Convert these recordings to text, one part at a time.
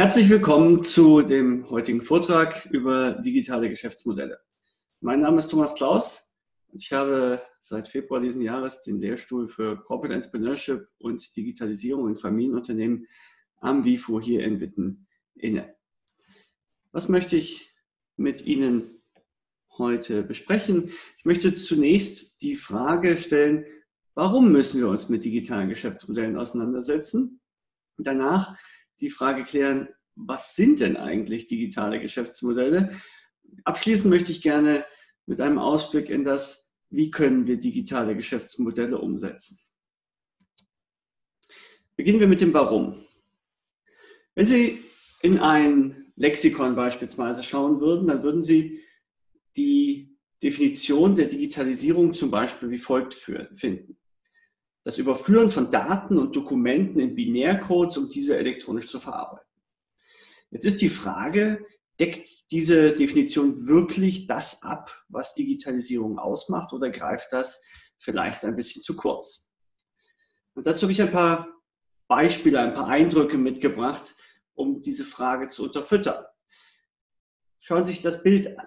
Herzlich willkommen zu dem heutigen Vortrag über digitale Geschäftsmodelle. Mein Name ist Thomas Klaus. Ich habe seit Februar diesen Jahres den Lehrstuhl für Corporate Entrepreneurship und Digitalisierung in Familienunternehmen am WIFO hier in Witten inne. Was möchte ich mit Ihnen heute besprechen? Ich möchte zunächst die Frage stellen, warum müssen wir uns mit digitalen Geschäftsmodellen auseinandersetzen? Danach die Frage klären, was sind denn eigentlich digitale Geschäftsmodelle? Abschließen möchte ich gerne mit einem Ausblick in das, wie können wir digitale Geschäftsmodelle umsetzen. Beginnen wir mit dem Warum. Wenn Sie in ein Lexikon beispielsweise schauen würden, dann würden Sie die Definition der Digitalisierung zum Beispiel wie folgt finden das Überführen von Daten und Dokumenten in Binärcodes, um diese elektronisch zu verarbeiten. Jetzt ist die Frage, deckt diese Definition wirklich das ab, was Digitalisierung ausmacht oder greift das vielleicht ein bisschen zu kurz? Und dazu habe ich ein paar Beispiele, ein paar Eindrücke mitgebracht, um diese Frage zu unterfüttern. Schauen Sie sich das Bild an.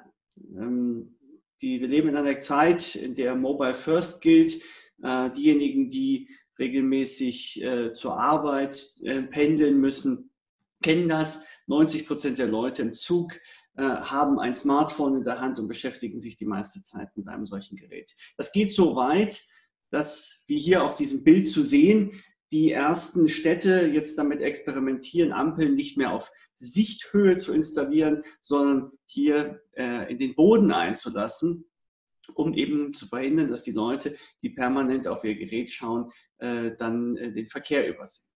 Ähm, wir leben in einer Zeit, in der Mobile First gilt. Äh, diejenigen, die regelmäßig äh, zur Arbeit äh, pendeln müssen, kennen das. 90 Prozent der Leute im Zug haben ein Smartphone in der Hand und beschäftigen sich die meiste Zeit mit einem solchen Gerät. Das geht so weit, dass, wie hier auf diesem Bild zu sehen, die ersten Städte jetzt damit experimentieren, Ampeln nicht mehr auf Sichthöhe zu installieren, sondern hier äh, in den Boden einzulassen um eben zu verhindern, dass die Leute, die permanent auf ihr Gerät schauen, äh, dann äh, den Verkehr übersehen.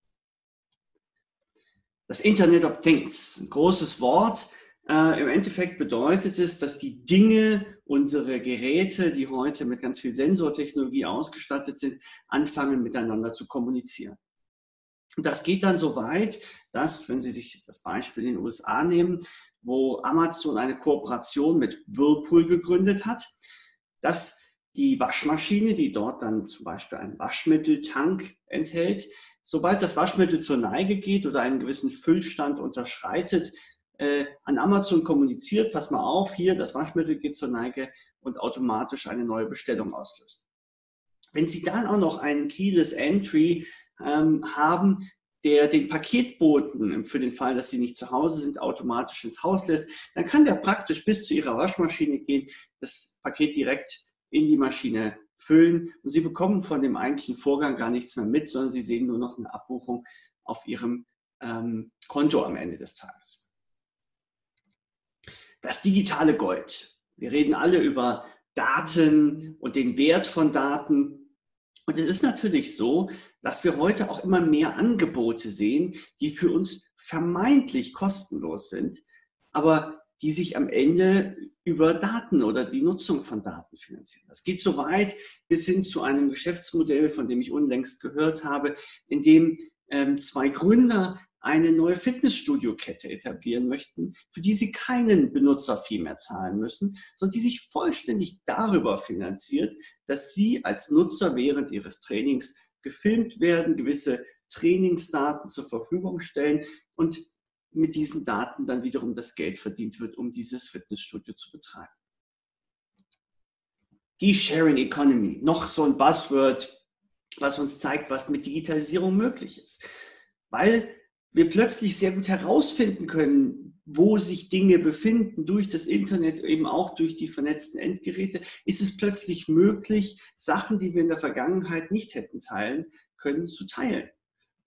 Das Internet of Things, ein großes Wort. Äh, Im Endeffekt bedeutet es, dass die Dinge, unsere Geräte, die heute mit ganz viel Sensortechnologie ausgestattet sind, anfangen miteinander zu kommunizieren. Und das geht dann so weit, dass, wenn Sie sich das Beispiel in den USA nehmen, wo Amazon eine Kooperation mit Whirlpool gegründet hat, dass die Waschmaschine, die dort dann zum Beispiel einen Waschmitteltank enthält, sobald das Waschmittel zur Neige geht oder einen gewissen Füllstand unterschreitet, äh, an Amazon kommuniziert, pass mal auf, hier, das Waschmittel geht zur Neige und automatisch eine neue Bestellung auslöst. Wenn Sie dann auch noch einen Keyless Entry ähm, haben, der den Paketboten für den Fall, dass sie nicht zu Hause sind, automatisch ins Haus lässt, dann kann der praktisch bis zu ihrer Waschmaschine gehen, das Paket direkt in die Maschine füllen und sie bekommen von dem eigentlichen Vorgang gar nichts mehr mit, sondern sie sehen nur noch eine Abbuchung auf ihrem ähm, Konto am Ende des Tages. Das digitale Gold. Wir reden alle über Daten und den Wert von Daten. Und es ist natürlich so, dass wir heute auch immer mehr Angebote sehen, die für uns vermeintlich kostenlos sind, aber die sich am Ende über Daten oder die Nutzung von Daten finanzieren. Das geht so weit bis hin zu einem Geschäftsmodell, von dem ich unlängst gehört habe, in dem ähm, zwei Gründer eine neue Fitnessstudio-Kette etablieren möchten, für die sie keinen Benutzerfee mehr zahlen müssen, sondern die sich vollständig darüber finanziert, dass sie als Nutzer während ihres Trainings gefilmt werden, gewisse Trainingsdaten zur Verfügung stellen und mit diesen Daten dann wiederum das Geld verdient wird, um dieses Fitnessstudio zu betreiben. Die Sharing Economy, noch so ein Buzzword, was uns zeigt, was mit Digitalisierung möglich ist. Weil wir plötzlich sehr gut herausfinden können, wo sich Dinge befinden durch das Internet, eben auch durch die vernetzten Endgeräte, ist es plötzlich möglich, Sachen, die wir in der Vergangenheit nicht hätten teilen können, zu teilen.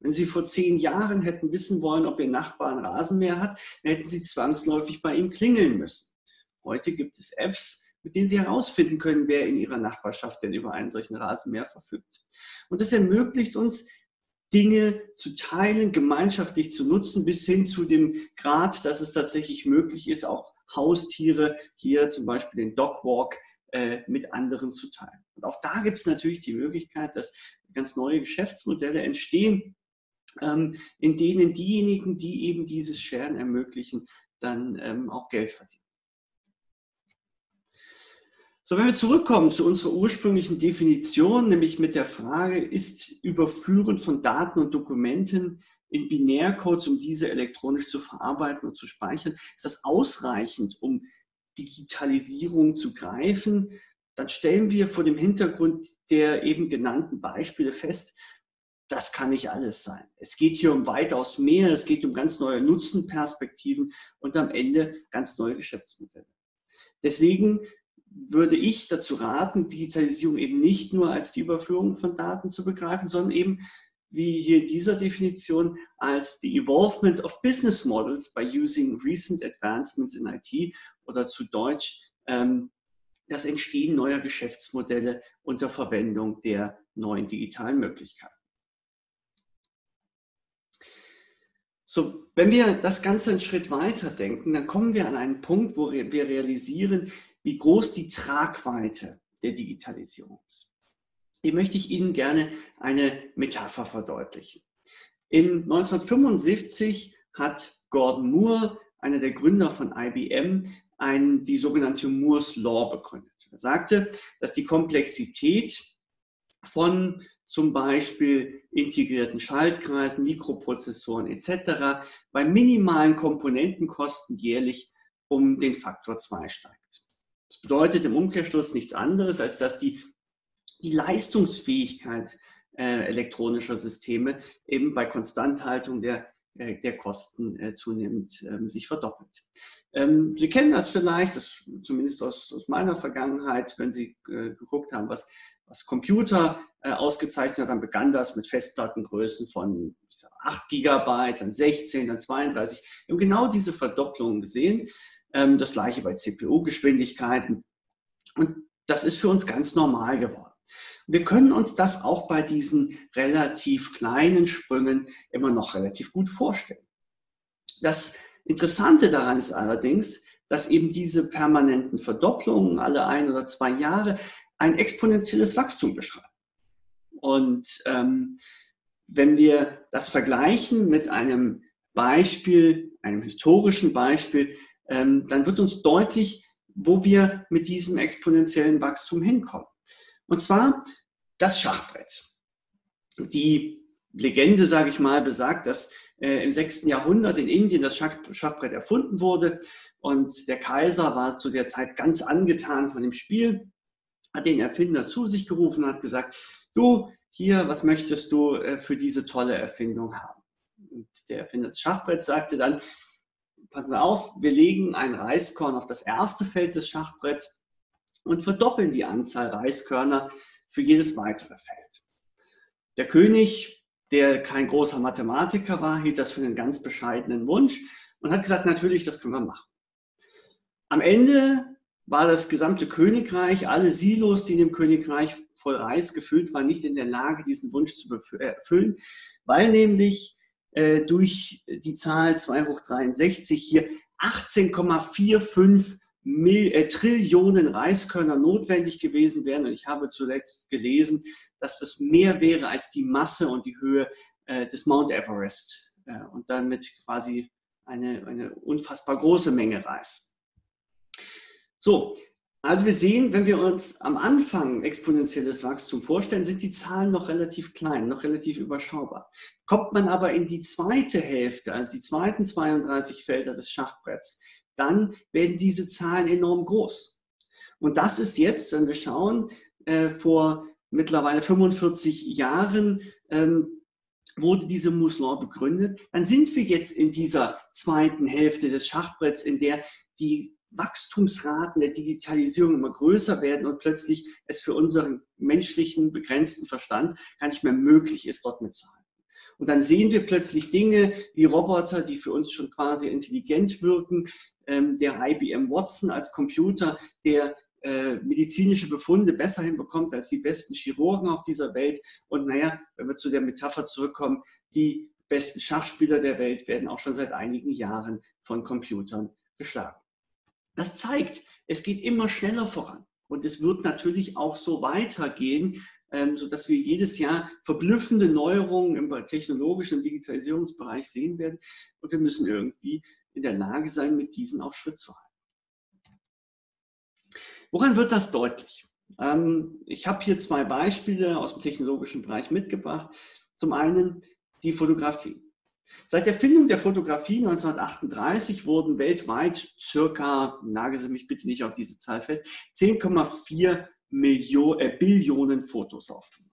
Wenn Sie vor zehn Jahren hätten wissen wollen, ob Ihr Nachbar ein Rasenmäher hat, dann hätten Sie zwangsläufig bei ihm klingeln müssen. Heute gibt es Apps, mit denen Sie herausfinden können, wer in Ihrer Nachbarschaft denn über einen solchen Rasenmäher verfügt. Und das ermöglicht uns, Dinge zu teilen, gemeinschaftlich zu nutzen, bis hin zu dem Grad, dass es tatsächlich möglich ist, auch Haustiere, hier zum Beispiel den Dogwalk, äh, mit anderen zu teilen. Und auch da gibt es natürlich die Möglichkeit, dass ganz neue Geschäftsmodelle entstehen, ähm, in denen diejenigen, die eben dieses Sharen ermöglichen, dann ähm, auch Geld verdienen. So, wenn wir zurückkommen zu unserer ursprünglichen Definition, nämlich mit der Frage, ist Überführen von Daten und Dokumenten in Binärcodes, um diese elektronisch zu verarbeiten und zu speichern. Ist das ausreichend, um Digitalisierung zu greifen? Dann stellen wir vor dem Hintergrund der eben genannten Beispiele fest, das kann nicht alles sein. Es geht hier um weitaus mehr, es geht um ganz neue Nutzenperspektiven und am Ende ganz neue Geschäftsmodelle. Deswegen würde ich dazu raten, Digitalisierung eben nicht nur als die Überführung von Daten zu begreifen, sondern eben, wie hier dieser Definition, als the evolvement of business models by using recent advancements in IT oder zu Deutsch ähm, das Entstehen neuer Geschäftsmodelle unter Verwendung der neuen digitalen Möglichkeiten. So, wenn wir das Ganze einen Schritt weiter denken, dann kommen wir an einen Punkt, wo wir realisieren, wie groß die Tragweite der Digitalisierung ist. Hier möchte ich Ihnen gerne eine Metapher verdeutlichen. In 1975 hat Gordon Moore, einer der Gründer von IBM, ein, die sogenannte Moore's Law begründet. Er sagte, dass die Komplexität von zum Beispiel integrierten Schaltkreisen, Mikroprozessoren etc. bei minimalen Komponentenkosten jährlich um den Faktor 2 steigt. Das bedeutet im Umkehrschluss nichts anderes, als dass die, die Leistungsfähigkeit äh, elektronischer Systeme eben bei Konstanthaltung der, äh, der Kosten äh, zunehmend ähm, sich verdoppelt. Ähm, Sie kennen das vielleicht, das, zumindest aus, aus meiner Vergangenheit, wenn Sie äh, geguckt haben, was was Computer äh, ausgezeichnet hat, dann begann das mit Festplattengrößen von 8 Gigabyte, dann 16, dann 32. Wir haben genau diese Verdopplungen gesehen. Ähm, das gleiche bei CPU-Geschwindigkeiten. Und das ist für uns ganz normal geworden. Wir können uns das auch bei diesen relativ kleinen Sprüngen immer noch relativ gut vorstellen. Das Interessante daran ist allerdings, dass eben diese permanenten Verdopplungen alle ein oder zwei Jahre ein exponentielles Wachstum beschreiben. Und ähm, wenn wir das vergleichen mit einem Beispiel, einem historischen Beispiel, ähm, dann wird uns deutlich, wo wir mit diesem exponentiellen Wachstum hinkommen. Und zwar das Schachbrett. Die Legende, sage ich mal, besagt, dass äh, im 6. Jahrhundert in Indien das Schach, Schachbrett erfunden wurde und der Kaiser war zu der Zeit ganz angetan von dem Spiel hat den Erfinder zu sich gerufen und hat gesagt, du, hier, was möchtest du äh, für diese tolle Erfindung haben? Und der Erfinder des Schachbretts sagte dann, passen auf, wir legen ein Reiskorn auf das erste Feld des Schachbretts und verdoppeln die Anzahl Reiskörner für jedes weitere Feld. Der König, der kein großer Mathematiker war, hielt das für einen ganz bescheidenen Wunsch und hat gesagt, natürlich, das können wir machen. Am Ende war das gesamte Königreich, alle Silos, die in dem Königreich voll Reis gefüllt waren, nicht in der Lage, diesen Wunsch zu erfüllen, weil nämlich äh, durch die Zahl 2 hoch 63 hier 18,45 äh, Trillionen Reiskörner notwendig gewesen wären. Und ich habe zuletzt gelesen, dass das mehr wäre als die Masse und die Höhe äh, des Mount Everest äh, und damit quasi eine, eine unfassbar große Menge Reis. So, also wir sehen, wenn wir uns am Anfang exponentielles Wachstum vorstellen, sind die Zahlen noch relativ klein, noch relativ überschaubar. Kommt man aber in die zweite Hälfte, also die zweiten 32 Felder des Schachbretts, dann werden diese Zahlen enorm groß. Und das ist jetzt, wenn wir schauen, äh, vor mittlerweile 45 Jahren ähm, wurde diese Mousselon begründet. Dann sind wir jetzt in dieser zweiten Hälfte des Schachbretts, in der die Wachstumsraten der Digitalisierung immer größer werden und plötzlich es für unseren menschlichen begrenzten Verstand gar nicht mehr möglich ist, dort mitzuhalten. Und dann sehen wir plötzlich Dinge wie Roboter, die für uns schon quasi intelligent wirken, ähm, der IBM Watson als Computer, der äh, medizinische Befunde besser hinbekommt als die besten Chirurgen auf dieser Welt. Und naja, wenn wir zu der Metapher zurückkommen, die besten Schachspieler der Welt werden auch schon seit einigen Jahren von Computern geschlagen. Das zeigt, es geht immer schneller voran. Und es wird natürlich auch so weitergehen, ähm, sodass wir jedes Jahr verblüffende Neuerungen im technologischen und Digitalisierungsbereich sehen werden. Und wir müssen irgendwie in der Lage sein, mit diesen auch Schritt zu halten. Woran wird das deutlich? Ähm, ich habe hier zwei Beispiele aus dem technologischen Bereich mitgebracht. Zum einen die Fotografie. Seit der Findung der Fotografie 1938 wurden weltweit circa, nagel Sie mich bitte nicht auf diese Zahl fest, 10,4 äh, Billionen Fotos aufgenommen.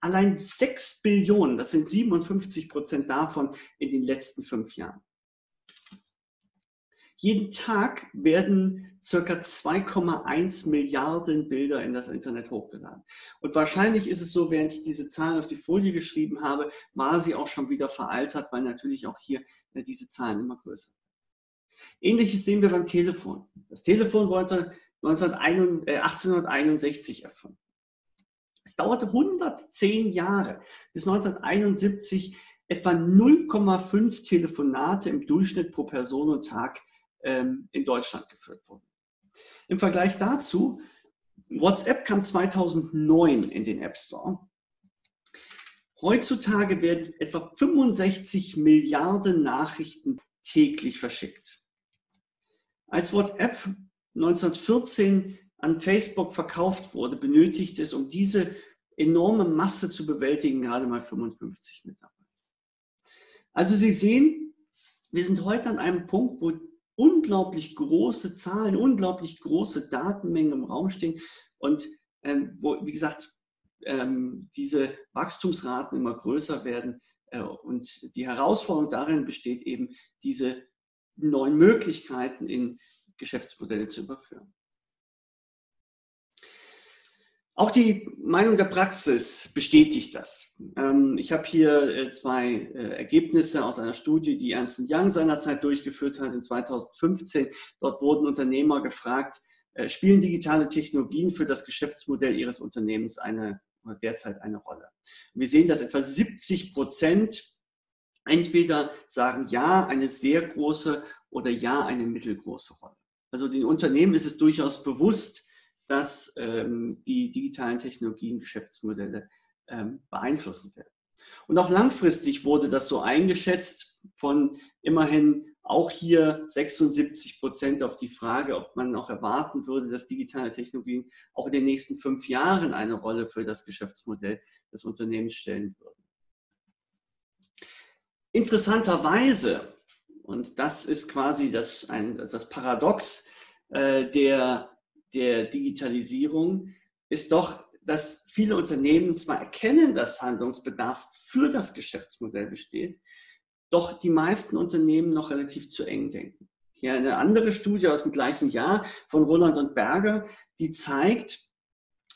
Allein 6 Billionen, das sind 57 Prozent davon in den letzten fünf Jahren. Jeden Tag werden circa 2,1 Milliarden Bilder in das Internet hochgeladen. Und wahrscheinlich ist es so, während ich diese Zahlen auf die Folie geschrieben habe, war sie auch schon wieder veraltert, weil natürlich auch hier äh, diese Zahlen immer größer. Ähnliches sehen wir beim Telefon. Das Telefon wurde 1861 äh, erfunden. Es dauerte 110 Jahre, bis 1971 etwa 0,5 Telefonate im Durchschnitt pro Person und Tag ähm, in Deutschland geführt wurden. Im Vergleich dazu, WhatsApp kam 2009 in den App Store. Heutzutage werden etwa 65 Milliarden Nachrichten täglich verschickt. Als WhatsApp 1914 an Facebook verkauft wurde, benötigte es, um diese enorme Masse zu bewältigen, gerade mal 55 Mitarbeiter. Also Sie sehen, wir sind heute an einem Punkt, wo unglaublich große Zahlen, unglaublich große Datenmengen im Raum stehen und ähm, wo, wie gesagt, ähm, diese Wachstumsraten immer größer werden. Äh, und die Herausforderung darin besteht eben, diese neuen Möglichkeiten in Geschäftsmodelle zu überführen. Auch die Meinung der Praxis bestätigt das. Ähm, ich habe hier äh, zwei äh, Ergebnisse aus einer Studie, die Ernst Young seinerzeit durchgeführt hat in 2015. Dort wurden Unternehmer gefragt, äh, spielen digitale Technologien für das Geschäftsmodell ihres Unternehmens eine derzeit eine Rolle. Wir sehen, dass etwa 70 Prozent entweder sagen ja, eine sehr große oder ja, eine mittelgroße Rolle. Also den Unternehmen ist es durchaus bewusst, dass ähm, die digitalen Technologien Geschäftsmodelle ähm, beeinflussen werden. Und auch langfristig wurde das so eingeschätzt von immerhin auch hier 76 Prozent auf die Frage, ob man auch erwarten würde, dass digitale Technologien auch in den nächsten fünf Jahren eine Rolle für das Geschäftsmodell des Unternehmens stellen würden. Interessanterweise, und das ist quasi das, ein, das Paradox äh, der der Digitalisierung ist doch, dass viele Unternehmen zwar erkennen, dass Handlungsbedarf für das Geschäftsmodell besteht, doch die meisten Unternehmen noch relativ zu eng denken. Hier eine andere Studie aus dem gleichen Jahr von Roland und Berger, die zeigt,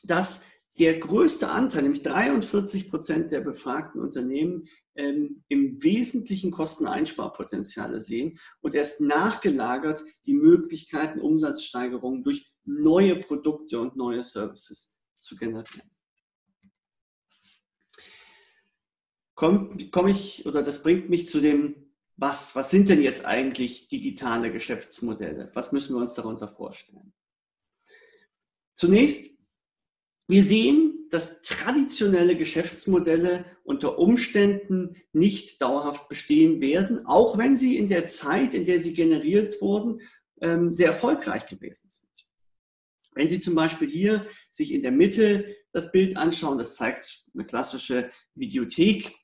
dass der größte Anteil, nämlich 43 Prozent der befragten Unternehmen, ähm, im Wesentlichen Kosteneinsparpotenziale sehen und erst nachgelagert die Möglichkeiten Umsatzsteigerungen durch neue Produkte und neue Services zu generieren. Komme komm ich, oder das bringt mich zu dem, was, was sind denn jetzt eigentlich digitale Geschäftsmodelle? Was müssen wir uns darunter vorstellen? Zunächst wir sehen, dass traditionelle Geschäftsmodelle unter Umständen nicht dauerhaft bestehen werden, auch wenn sie in der Zeit, in der sie generiert wurden, ähm, sehr erfolgreich gewesen sind. Wenn Sie zum Beispiel hier sich in der Mitte das Bild anschauen, das zeigt eine klassische Videothek.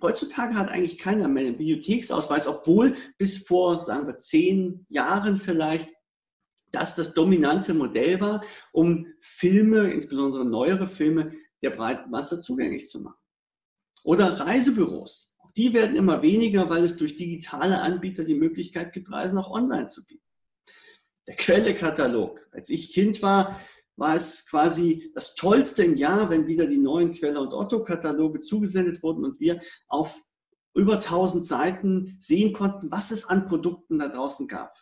Heutzutage hat eigentlich keiner mehr einen Videotheksausweis, obwohl bis vor, sagen wir, zehn Jahren vielleicht das das dominante Modell war, um Filme, insbesondere neuere Filme, der breiten Masse zugänglich zu machen. Oder Reisebüros. Auch die werden immer weniger, weil es durch digitale Anbieter die Möglichkeit gibt, Reisen auch online zu bieten. Der Quellekatalog. Als ich Kind war, war es quasi das Tollste im Jahr, wenn wieder die neuen Quelle- und Otto-Kataloge zugesendet wurden und wir auf über 1000 Seiten sehen konnten, was es an Produkten da draußen gab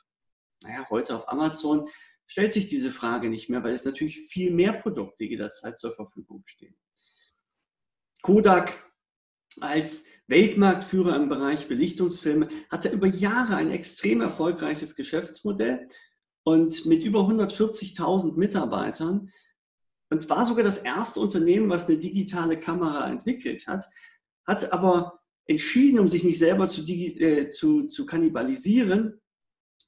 naja, heute auf Amazon stellt sich diese Frage nicht mehr, weil es natürlich viel mehr Produkte jederzeit zur Verfügung stehen. Kodak als Weltmarktführer im Bereich Belichtungsfilme hatte über Jahre ein extrem erfolgreiches Geschäftsmodell und mit über 140.000 Mitarbeitern und war sogar das erste Unternehmen, was eine digitale Kamera entwickelt hat, hat aber entschieden, um sich nicht selber zu, äh, zu, zu kannibalisieren,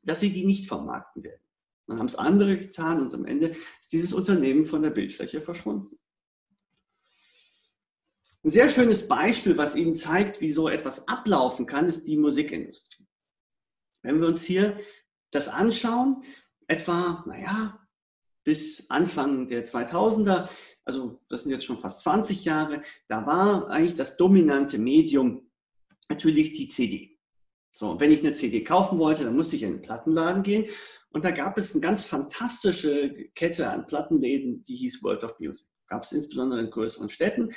dass sie die nicht vermarkten werden. Dann haben es andere getan und am Ende ist dieses Unternehmen von der Bildfläche verschwunden. Ein sehr schönes Beispiel, was Ihnen zeigt, wie so etwas ablaufen kann, ist die Musikindustrie. Wenn wir uns hier das anschauen, etwa, naja, bis Anfang der 2000er, also das sind jetzt schon fast 20 Jahre, da war eigentlich das dominante Medium natürlich die CD. So, wenn ich eine CD kaufen wollte, dann musste ich in den Plattenladen gehen und da gab es eine ganz fantastische Kette an Plattenläden, die hieß World of Music. Gab es insbesondere in größeren Städten.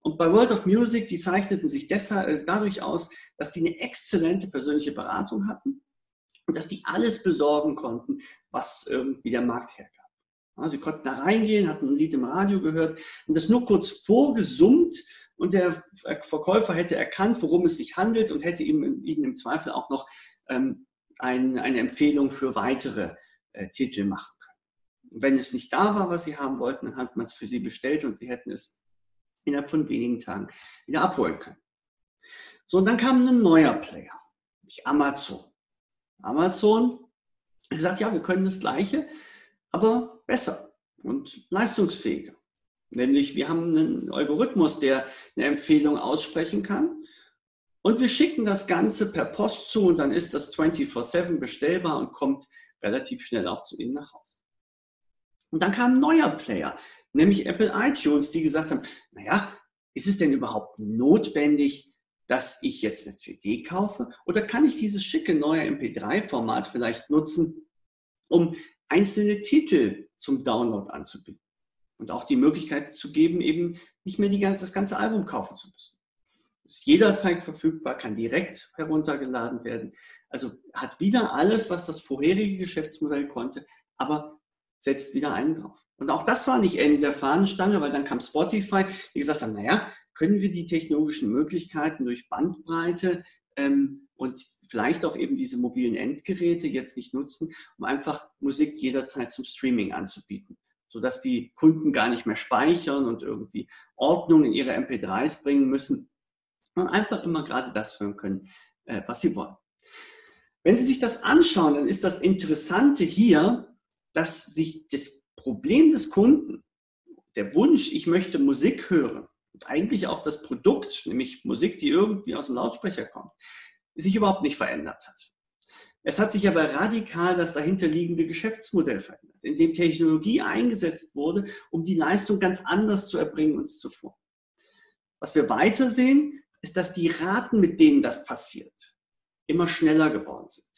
Und bei World of Music, die zeichneten sich deshalb, dadurch aus, dass die eine exzellente persönliche Beratung hatten und dass die alles besorgen konnten, was irgendwie der Markt hergab. Ja, sie konnten da reingehen, hatten ein Lied im Radio gehört und das nur kurz vorgesummt und der Verkäufer hätte erkannt, worum es sich handelt und hätte ihm, ihnen im Zweifel auch noch ähm, ein, eine Empfehlung für weitere äh, Titel machen können. wenn es nicht da war, was sie haben wollten, dann hat man es für sie bestellt und sie hätten es innerhalb von wenigen Tagen wieder abholen können. So, und dann kam ein neuer Player, nämlich Amazon. Amazon gesagt, ja, wir können das Gleiche, aber besser und leistungsfähiger. Nämlich, wir haben einen Algorithmus, der eine Empfehlung aussprechen kann. Und wir schicken das Ganze per Post zu und dann ist das 24-7 bestellbar und kommt relativ schnell auch zu Ihnen nach Hause. Und dann kam ein neuer Player, nämlich Apple iTunes, die gesagt haben, naja, ist es denn überhaupt notwendig, dass ich jetzt eine CD kaufe? Oder kann ich dieses schicke neue MP3-Format vielleicht nutzen, um einzelne Titel zum Download anzubieten? Und auch die Möglichkeit zu geben, eben nicht mehr ganze, das ganze Album kaufen zu müssen. Ist jederzeit verfügbar, kann direkt heruntergeladen werden. Also hat wieder alles, was das vorherige Geschäftsmodell konnte, aber setzt wieder einen drauf. Und auch das war nicht Ende der Fahnenstange, weil dann kam Spotify, die gesagt haben, naja, können wir die technologischen Möglichkeiten durch Bandbreite ähm, und vielleicht auch eben diese mobilen Endgeräte jetzt nicht nutzen, um einfach Musik jederzeit zum Streaming anzubieten, sodass die Kunden gar nicht mehr speichern und irgendwie Ordnung in ihre MP3s bringen müssen und einfach immer gerade das hören können, äh, was sie wollen. Wenn Sie sich das anschauen, dann ist das Interessante hier, dass sich das Problem des Kunden, der Wunsch, ich möchte Musik hören, und eigentlich auch das Produkt, nämlich Musik, die irgendwie aus dem Lautsprecher kommt, sich überhaupt nicht verändert hat. Es hat sich aber radikal das dahinterliegende Geschäftsmodell verändert, in dem Technologie eingesetzt wurde, um die Leistung ganz anders zu erbringen als zuvor. Was wir weiter sehen, ist, dass die Raten, mit denen das passiert, immer schneller geworden sind.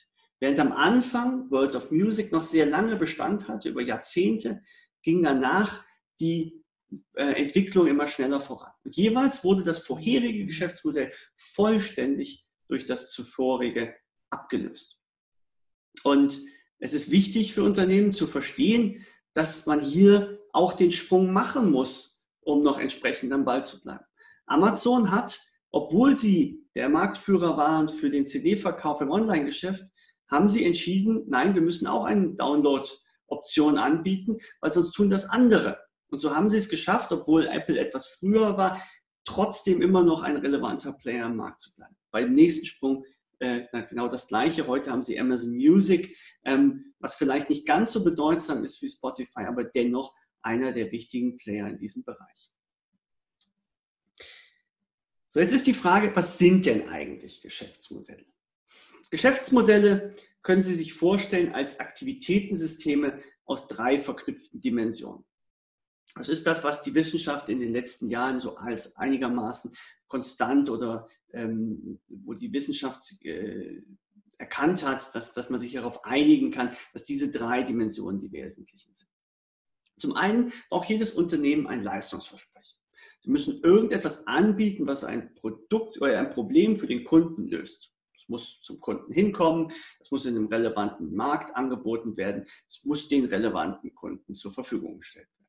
Während am Anfang World of Music noch sehr lange Bestand hatte, über Jahrzehnte, ging danach die äh, Entwicklung immer schneller voran. Und jeweils wurde das vorherige Geschäftsmodell vollständig durch das zuvorige abgelöst. Und es ist wichtig für Unternehmen zu verstehen, dass man hier auch den Sprung machen muss, um noch entsprechend am Ball zu bleiben. Amazon hat, obwohl sie der Marktführer waren für den CD-Verkauf im Online-Geschäft, haben sie entschieden, nein, wir müssen auch eine Download-Option anbieten, weil sonst tun das andere. Und so haben sie es geschafft, obwohl Apple etwas früher war, trotzdem immer noch ein relevanter Player im Markt zu bleiben. Bei dem nächsten Sprung äh, genau das Gleiche. Heute haben sie Amazon Music, ähm, was vielleicht nicht ganz so bedeutsam ist wie Spotify, aber dennoch einer der wichtigen Player in diesem Bereich. So, jetzt ist die Frage, was sind denn eigentlich Geschäftsmodelle? Geschäftsmodelle können Sie sich vorstellen als Aktivitätensysteme aus drei verknüpften Dimensionen. Das ist das, was die Wissenschaft in den letzten Jahren so als einigermaßen konstant oder ähm, wo die Wissenschaft äh, erkannt hat, dass, dass man sich darauf einigen kann, dass diese drei Dimensionen die wesentlichen sind. Zum einen braucht jedes Unternehmen ein Leistungsversprechen. Sie müssen irgendetwas anbieten, was ein Produkt oder ein Problem für den Kunden löst. Es muss zum Kunden hinkommen, es muss in einem relevanten Markt angeboten werden, es muss den relevanten Kunden zur Verfügung gestellt werden.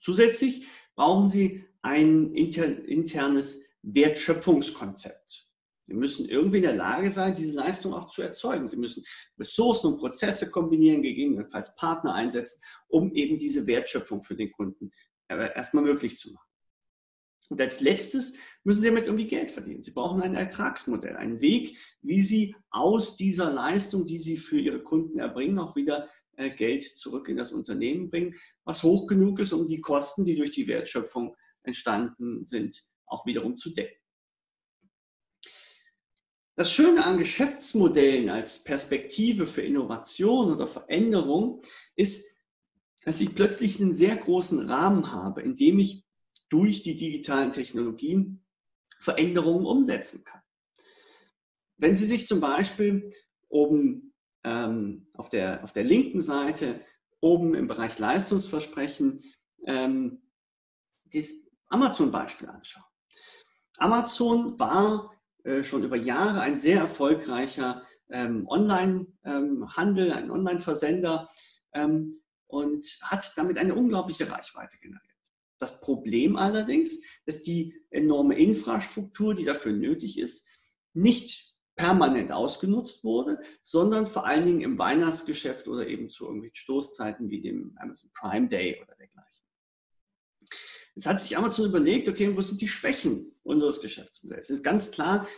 Zusätzlich brauchen Sie ein internes Wertschöpfungskonzept. Sie müssen irgendwie in der Lage sein, diese Leistung auch zu erzeugen. Sie müssen Ressourcen und Prozesse kombinieren, gegebenenfalls Partner einsetzen, um eben diese Wertschöpfung für den Kunden äh, erstmal möglich zu machen. Und als letztes müssen Sie damit irgendwie Geld verdienen. Sie brauchen ein Ertragsmodell, einen Weg, wie Sie aus dieser Leistung, die Sie für Ihre Kunden erbringen, auch wieder äh, Geld zurück in das Unternehmen bringen, was hoch genug ist, um die Kosten, die durch die Wertschöpfung entstanden sind, auch wiederum zu decken. Das Schöne an Geschäftsmodellen als Perspektive für Innovation oder Veränderung ist, dass ich plötzlich einen sehr großen Rahmen habe, in dem ich durch die digitalen Technologien Veränderungen umsetzen kann. Wenn Sie sich zum Beispiel oben ähm, auf, der, auf der linken Seite, oben im Bereich Leistungsversprechen, ähm, das Amazon-Beispiel anschauen. Amazon war äh, schon über Jahre ein sehr erfolgreicher ähm, Online-Handel, ähm, ein Online-Versender ähm, und hat damit eine unglaubliche Reichweite generiert. Das Problem allerdings, dass die enorme Infrastruktur, die dafür nötig ist, nicht permanent ausgenutzt wurde, sondern vor allen Dingen im Weihnachtsgeschäft oder eben zu irgendwelchen Stoßzeiten wie dem Amazon Prime Day oder dergleichen. Jetzt hat sich Amazon überlegt, okay, wo sind die Schwächen unseres Geschäftsmodells? Es ist ganz klar,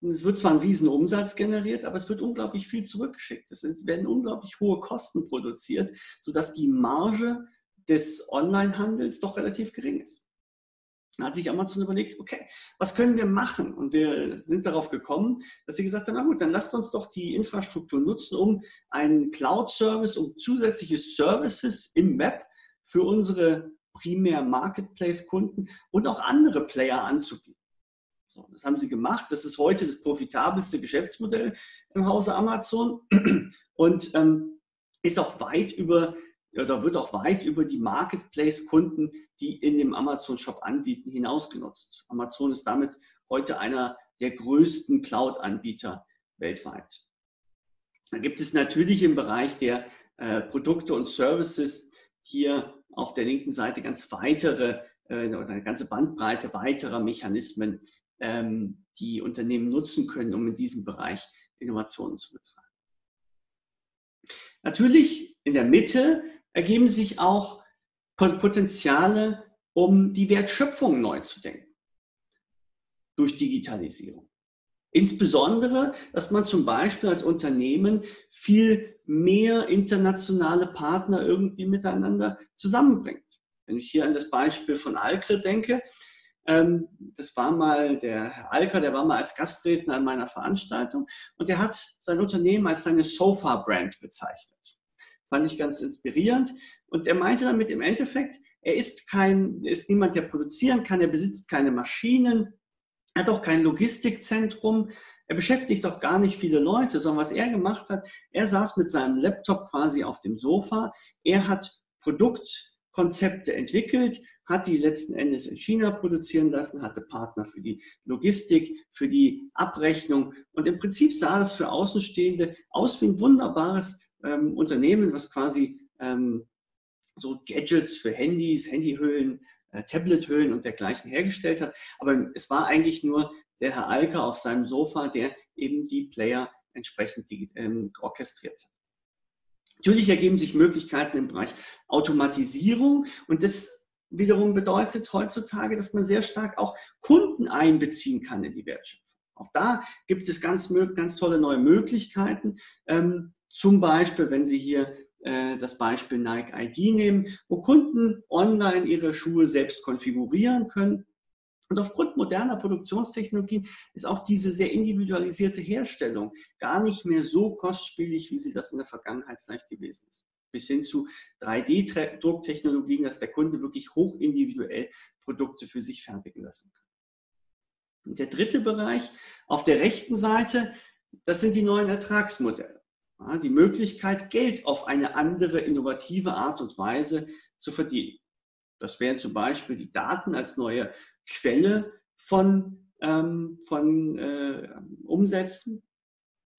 es wird zwar ein Riesenumsatz generiert, aber es wird unglaublich viel zurückgeschickt. Es werden unglaublich hohe Kosten produziert, sodass die Marge des Onlinehandels doch relativ gering ist. Da hat sich Amazon überlegt, okay, was können wir machen? Und wir sind darauf gekommen, dass sie gesagt haben, na gut, dann lasst uns doch die Infrastruktur nutzen, um einen Cloud-Service, um zusätzliche Services im Web für unsere primär Marketplace-Kunden und auch andere Player anzubieten. So, das haben sie gemacht. Das ist heute das profitabelste Geschäftsmodell im Hause Amazon und ähm, ist auch weit über oder wird auch weit über die Marketplace-Kunden, die in dem Amazon-Shop anbieten, hinaus genutzt. Amazon ist damit heute einer der größten Cloud-Anbieter weltweit. Da gibt es natürlich im Bereich der äh, Produkte und Services hier auf der linken Seite ganz weitere äh, oder eine ganze Bandbreite weiterer Mechanismen, ähm, die Unternehmen nutzen können, um in diesem Bereich Innovationen zu betreiben. Natürlich in der Mitte ergeben sich auch Potenziale, um die Wertschöpfung neu zu denken durch Digitalisierung. Insbesondere, dass man zum Beispiel als Unternehmen viel mehr internationale Partner irgendwie miteinander zusammenbringt. Wenn ich hier an das Beispiel von Alcre denke, ähm, das war mal der Herr Alker, der war mal als Gastredner an meiner Veranstaltung und der hat sein Unternehmen als seine Sofa-Brand bezeichnet. Fand ich ganz inspirierend. Und er meinte damit im Endeffekt, er ist kein, ist niemand, der produzieren kann, er besitzt keine Maschinen, er hat auch kein Logistikzentrum, er beschäftigt auch gar nicht viele Leute, sondern was er gemacht hat, er saß mit seinem Laptop quasi auf dem Sofa, er hat Produktkonzepte entwickelt, hat die letzten Endes in China produzieren lassen, hatte Partner für die Logistik, für die Abrechnung und im Prinzip sah es für Außenstehende aus wie ein wunderbares ähm, Unternehmen, was quasi ähm, so Gadgets für Handys, Handyhüllen, äh, Tablethüllen und dergleichen hergestellt hat. Aber es war eigentlich nur der Herr Alker auf seinem Sofa, der eben die Player entsprechend ähm, orchestriert hat. Natürlich ergeben sich Möglichkeiten im Bereich Automatisierung und das wiederum bedeutet heutzutage, dass man sehr stark auch Kunden einbeziehen kann in die Wertschöpfung. Auch da gibt es ganz, ganz tolle neue Möglichkeiten. Ähm, zum Beispiel, wenn Sie hier äh, das Beispiel Nike ID nehmen, wo Kunden online ihre Schuhe selbst konfigurieren können. Und aufgrund moderner Produktionstechnologien ist auch diese sehr individualisierte Herstellung gar nicht mehr so kostspielig, wie sie das in der Vergangenheit vielleicht gewesen ist. Bis hin zu 3D-Drucktechnologien, dass der Kunde wirklich hochindividuell Produkte für sich fertigen lassen kann. Und der dritte Bereich auf der rechten Seite, das sind die neuen Ertragsmodelle die Möglichkeit, Geld auf eine andere, innovative Art und Weise zu verdienen. Das wären zum Beispiel die Daten als neue Quelle von, ähm, von äh, Umsätzen.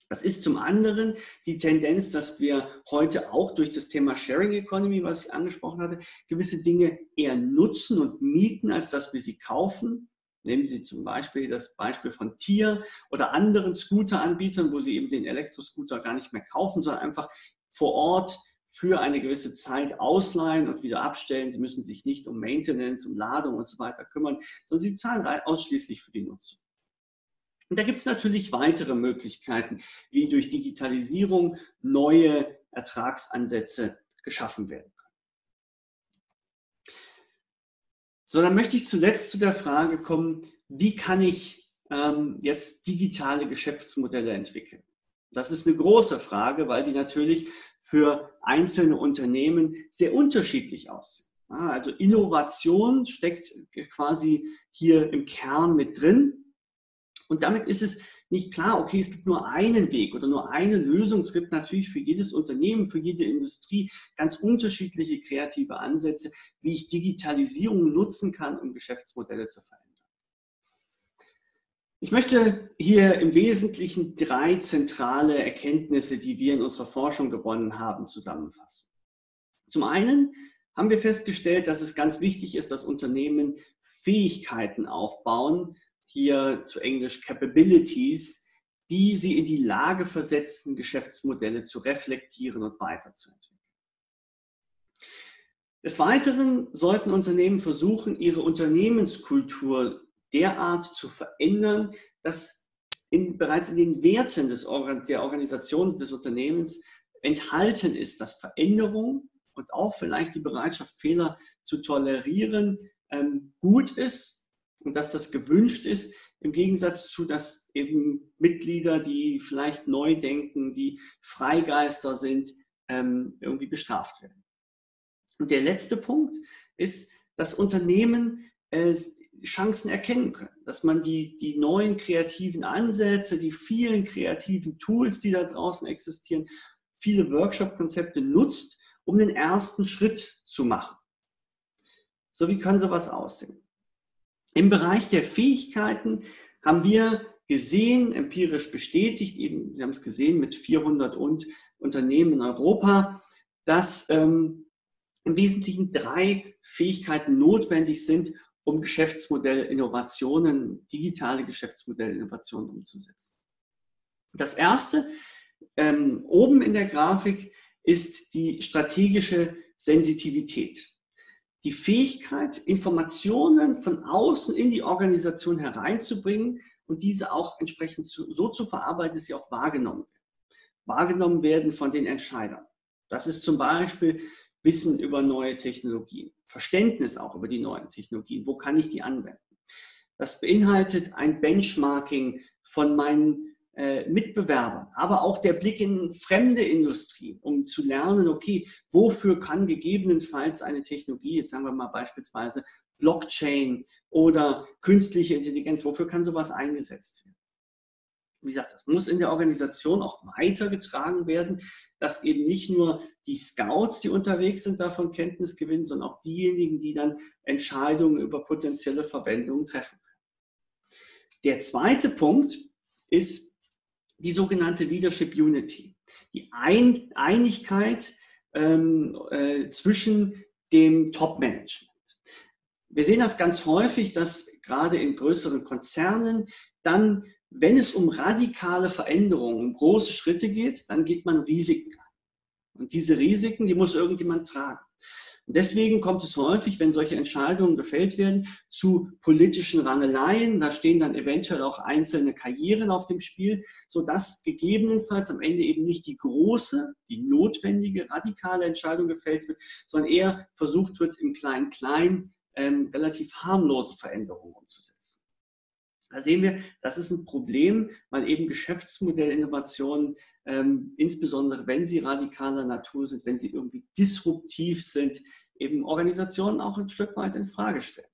Das ist zum anderen die Tendenz, dass wir heute auch durch das Thema Sharing Economy, was ich angesprochen hatte, gewisse Dinge eher nutzen und mieten, als dass wir sie kaufen. Nehmen Sie zum Beispiel das Beispiel von Tier oder anderen Scooter-Anbietern, wo Sie eben den Elektroscooter gar nicht mehr kaufen, sondern einfach vor Ort für eine gewisse Zeit ausleihen und wieder abstellen. Sie müssen sich nicht um Maintenance, um Ladung und so weiter kümmern, sondern Sie zahlen ausschließlich für die Nutzung. Und da gibt es natürlich weitere Möglichkeiten, wie durch Digitalisierung neue Ertragsansätze geschaffen werden. Sondern möchte ich zuletzt zu der Frage kommen, wie kann ich ähm, jetzt digitale Geschäftsmodelle entwickeln? Das ist eine große Frage, weil die natürlich für einzelne Unternehmen sehr unterschiedlich aussehen. Also Innovation steckt quasi hier im Kern mit drin. Und damit ist es nicht klar, okay, es gibt nur einen Weg oder nur eine Lösung. Es gibt natürlich für jedes Unternehmen, für jede Industrie ganz unterschiedliche kreative Ansätze, wie ich Digitalisierung nutzen kann, um Geschäftsmodelle zu verändern. Ich möchte hier im Wesentlichen drei zentrale Erkenntnisse, die wir in unserer Forschung gewonnen haben, zusammenfassen. Zum einen haben wir festgestellt, dass es ganz wichtig ist, dass Unternehmen Fähigkeiten aufbauen, hier zu Englisch Capabilities, die sie in die Lage versetzen, Geschäftsmodelle zu reflektieren und weiterzuentwickeln. Des Weiteren sollten Unternehmen versuchen, ihre Unternehmenskultur derart zu verändern, dass in, bereits in den Werten des, der Organisation des Unternehmens enthalten ist, dass Veränderung und auch vielleicht die Bereitschaft, Fehler zu tolerieren, ähm, gut ist und dass das gewünscht ist, im Gegensatz zu, dass eben Mitglieder, die vielleicht neu denken, die Freigeister sind, ähm, irgendwie bestraft werden. Und der letzte Punkt ist, dass Unternehmen äh, Chancen erkennen können, dass man die, die neuen kreativen Ansätze, die vielen kreativen Tools, die da draußen existieren, viele Workshop-Konzepte nutzt, um den ersten Schritt zu machen. So wie kann sowas aussehen? Im Bereich der Fähigkeiten haben wir gesehen, empirisch bestätigt, eben, wir haben es gesehen mit 400 und Unternehmen in Europa, dass ähm, im Wesentlichen drei Fähigkeiten notwendig sind, um Geschäftsmodellinnovationen, digitale Geschäftsmodellinnovationen umzusetzen. Das erste, ähm, oben in der Grafik, ist die strategische Sensitivität. Die Fähigkeit, Informationen von außen in die Organisation hereinzubringen und diese auch entsprechend zu, so zu verarbeiten, dass sie auch wahrgenommen werden. Wahrgenommen werden von den Entscheidern. Das ist zum Beispiel Wissen über neue Technologien, Verständnis auch über die neuen Technologien. Wo kann ich die anwenden? Das beinhaltet ein Benchmarking von meinen äh, Mitbewerbern, aber auch der Blick in fremde Industrie, um zu lernen, okay, wofür kann gegebenenfalls eine Technologie, jetzt sagen wir mal beispielsweise Blockchain oder künstliche Intelligenz, wofür kann sowas eingesetzt werden? wie gesagt, das muss in der Organisation auch weitergetragen werden, dass eben nicht nur die Scouts, die unterwegs sind, davon Kenntnis gewinnen, sondern auch diejenigen, die dann Entscheidungen über potenzielle Verwendungen treffen können. Der zweite Punkt ist die sogenannte Leadership Unity, die Ein Einigkeit ähm, äh, zwischen dem Top-Management. Wir sehen das ganz häufig, dass gerade in größeren Konzernen dann wenn es um radikale Veränderungen, um große Schritte geht, dann geht man Risiken ein. Und diese Risiken, die muss irgendjemand tragen. Und deswegen kommt es häufig, wenn solche Entscheidungen gefällt werden, zu politischen Rangeleien. Da stehen dann eventuell auch einzelne Karrieren auf dem Spiel, sodass gegebenenfalls am Ende eben nicht die große, die notwendige, radikale Entscheidung gefällt wird, sondern eher versucht wird, im Klein-Klein ähm, relativ harmlose Veränderungen umzusetzen. Da sehen wir, das ist ein Problem, weil eben Geschäftsmodellinnovationen, ähm, insbesondere wenn sie radikaler Natur sind, wenn sie irgendwie disruptiv sind, eben Organisationen auch ein Stück weit in Frage stellen.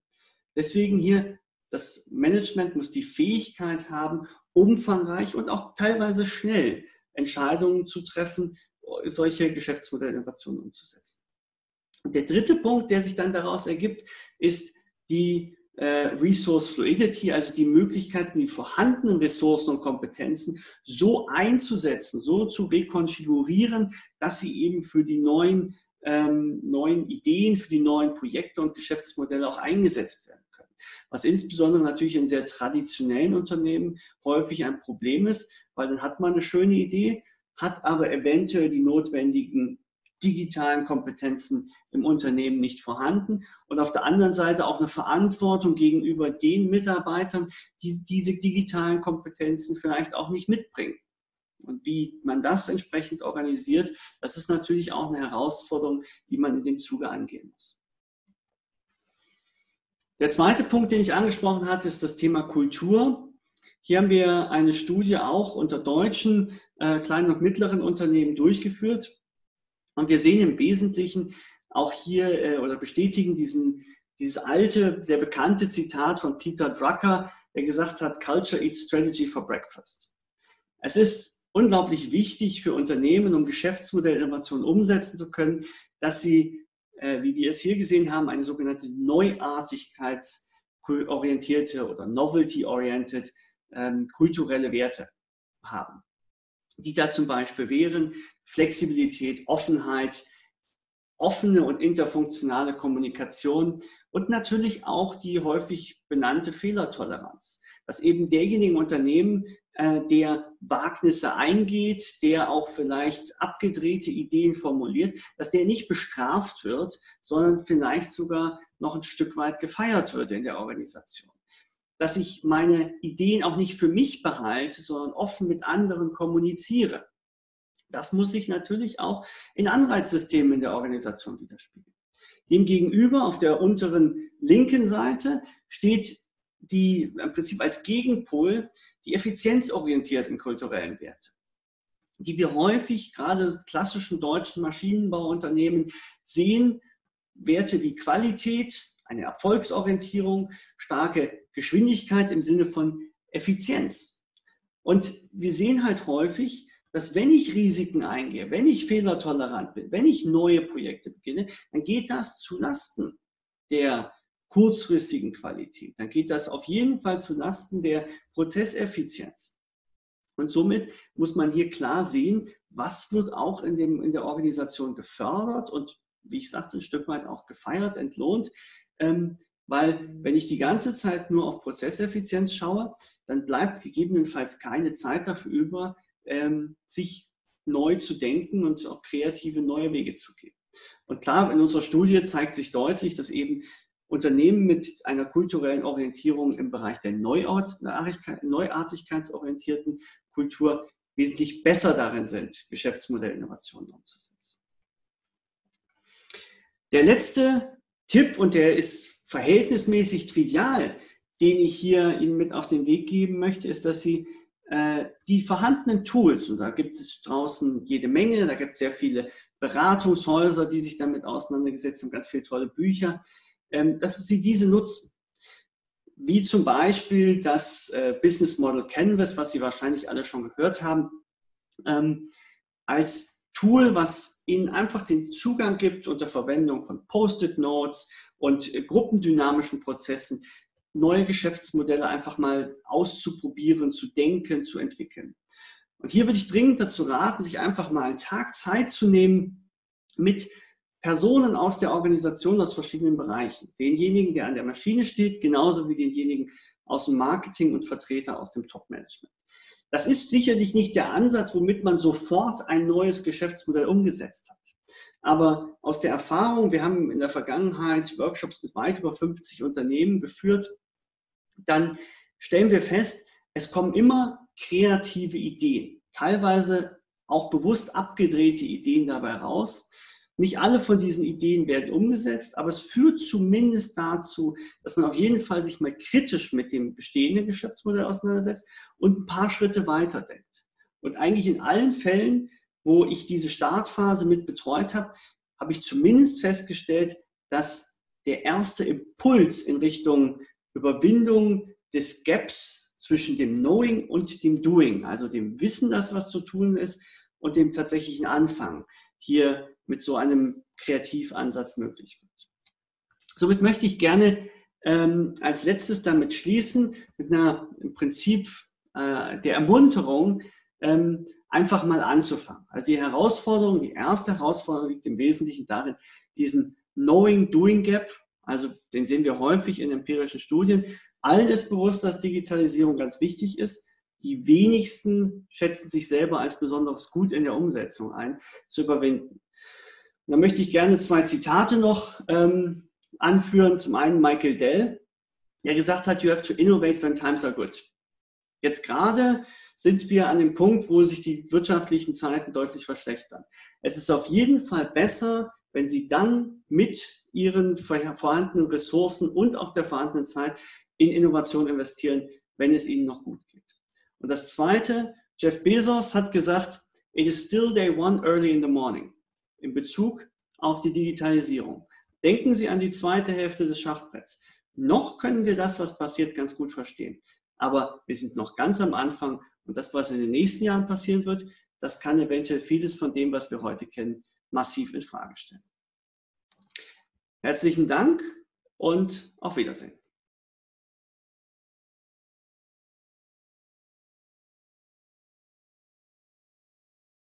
Deswegen hier, das Management muss die Fähigkeit haben, umfangreich und auch teilweise schnell Entscheidungen zu treffen, solche Geschäftsmodellinnovationen umzusetzen. Und der dritte Punkt, der sich dann daraus ergibt, ist die Resource Fluidity, also die Möglichkeiten, die vorhandenen Ressourcen und Kompetenzen so einzusetzen, so zu rekonfigurieren, dass sie eben für die neuen, ähm, neuen Ideen, für die neuen Projekte und Geschäftsmodelle auch eingesetzt werden können. Was insbesondere natürlich in sehr traditionellen Unternehmen häufig ein Problem ist, weil dann hat man eine schöne Idee, hat aber eventuell die notwendigen digitalen Kompetenzen im Unternehmen nicht vorhanden und auf der anderen Seite auch eine Verantwortung gegenüber den Mitarbeitern, die diese digitalen Kompetenzen vielleicht auch nicht mitbringen. Und wie man das entsprechend organisiert, das ist natürlich auch eine Herausforderung, die man in dem Zuge angehen muss. Der zweite Punkt, den ich angesprochen hatte, ist das Thema Kultur. Hier haben wir eine Studie auch unter deutschen äh, kleinen und mittleren Unternehmen durchgeführt. Und wir sehen im Wesentlichen auch hier äh, oder bestätigen diesen, dieses alte, sehr bekannte Zitat von Peter Drucker, der gesagt hat, Culture eats strategy for breakfast. Es ist unglaublich wichtig für Unternehmen, um Geschäftsmodellinnovationen umsetzen zu können, dass sie, äh, wie wir es hier gesehen haben, eine sogenannte neuartigkeitsorientierte oder novelty-oriented ähm, kulturelle Werte haben, die da zum Beispiel wären Flexibilität, Offenheit, offene und interfunktionale Kommunikation und natürlich auch die häufig benannte Fehlertoleranz. Dass eben derjenige Unternehmen, äh, der Wagnisse eingeht, der auch vielleicht abgedrehte Ideen formuliert, dass der nicht bestraft wird, sondern vielleicht sogar noch ein Stück weit gefeiert wird in der Organisation. Dass ich meine Ideen auch nicht für mich behalte, sondern offen mit anderen kommuniziere. Das muss sich natürlich auch in Anreizsystemen in der Organisation widerspiegeln. Demgegenüber auf der unteren linken Seite steht die im Prinzip als Gegenpol die effizienzorientierten kulturellen Werte, die wir häufig gerade klassischen deutschen Maschinenbauunternehmen sehen. Werte wie Qualität, eine Erfolgsorientierung, starke Geschwindigkeit im Sinne von Effizienz. Und wir sehen halt häufig, dass wenn ich Risiken eingehe, wenn ich fehlertolerant bin, wenn ich neue Projekte beginne, dann geht das zu Lasten der kurzfristigen Qualität. Dann geht das auf jeden Fall zu Lasten der Prozesseffizienz. Und somit muss man hier klar sehen, was wird auch in, dem, in der Organisation gefördert und, wie ich sagte, ein Stück weit auch gefeiert, entlohnt. Ähm, weil wenn ich die ganze Zeit nur auf Prozesseffizienz schaue, dann bleibt gegebenenfalls keine Zeit dafür über, ähm, sich neu zu denken und auch kreative neue Wege zu gehen. Und klar, in unserer Studie zeigt sich deutlich, dass eben Unternehmen mit einer kulturellen Orientierung im Bereich der Neuartigkeitsorientierten Kultur wesentlich besser darin sind, Geschäftsmodellinnovationen umzusetzen. Der letzte Tipp, und der ist verhältnismäßig trivial, den ich hier Ihnen mit auf den Weg geben möchte, ist, dass Sie äh, die vorhandenen Tools, und da gibt es draußen jede Menge, da gibt es sehr viele Beratungshäuser, die sich damit auseinandergesetzt haben, ganz viele tolle Bücher, ähm, dass sie diese nutzen. Wie zum Beispiel das äh, Business Model Canvas, was Sie wahrscheinlich alle schon gehört haben, ähm, als Tool, was Ihnen einfach den Zugang gibt unter Verwendung von Post-it-Notes und äh, gruppendynamischen Prozessen, neue Geschäftsmodelle einfach mal auszuprobieren, zu denken, zu entwickeln. Und hier würde ich dringend dazu raten, sich einfach mal einen Tag Zeit zu nehmen mit Personen aus der Organisation aus verschiedenen Bereichen. Denjenigen, der an der Maschine steht, genauso wie denjenigen aus dem Marketing und Vertreter aus dem Top-Management. Das ist sicherlich nicht der Ansatz, womit man sofort ein neues Geschäftsmodell umgesetzt hat. Aber aus der Erfahrung, wir haben in der Vergangenheit Workshops mit weit über 50 Unternehmen geführt, dann stellen wir fest, es kommen immer kreative Ideen, teilweise auch bewusst abgedrehte Ideen dabei raus. Nicht alle von diesen Ideen werden umgesetzt, aber es führt zumindest dazu, dass man auf jeden Fall sich mal kritisch mit dem bestehenden Geschäftsmodell auseinandersetzt und ein paar Schritte weiterdenkt. Und eigentlich in allen Fällen wo ich diese Startphase mit betreut habe, habe ich zumindest festgestellt, dass der erste Impuls in Richtung Überwindung des Gaps zwischen dem Knowing und dem Doing, also dem Wissen, dass was zu tun ist, und dem tatsächlichen Anfang, hier mit so einem Kreativansatz möglich wird. Somit möchte ich gerne ähm, als letztes damit schließen, mit einer im Prinzip äh, der Ermunterung, ähm, einfach mal anzufangen. Also die Herausforderung, die erste Herausforderung liegt im Wesentlichen darin, diesen Knowing-Doing-Gap, also den sehen wir häufig in empirischen Studien, allen ist bewusst, dass Digitalisierung ganz wichtig ist. Die wenigsten schätzen sich selber als besonders gut in der Umsetzung ein, zu überwinden. Da möchte ich gerne zwei Zitate noch ähm, anführen. Zum einen Michael Dell, der gesagt hat, you have to innovate when times are good. Jetzt gerade sind wir an dem Punkt, wo sich die wirtschaftlichen Zeiten deutlich verschlechtern. Es ist auf jeden Fall besser, wenn Sie dann mit Ihren vorhandenen Ressourcen und auch der vorhandenen Zeit in Innovation investieren, wenn es Ihnen noch gut geht. Und das Zweite, Jeff Bezos hat gesagt, it is still day one early in the morning in Bezug auf die Digitalisierung. Denken Sie an die zweite Hälfte des Schachbretts. Noch können wir das, was passiert, ganz gut verstehen. Aber wir sind noch ganz am Anfang und das, was in den nächsten Jahren passieren wird, das kann eventuell vieles von dem, was wir heute kennen, massiv in Frage stellen. Herzlichen Dank und auf Wiedersehen.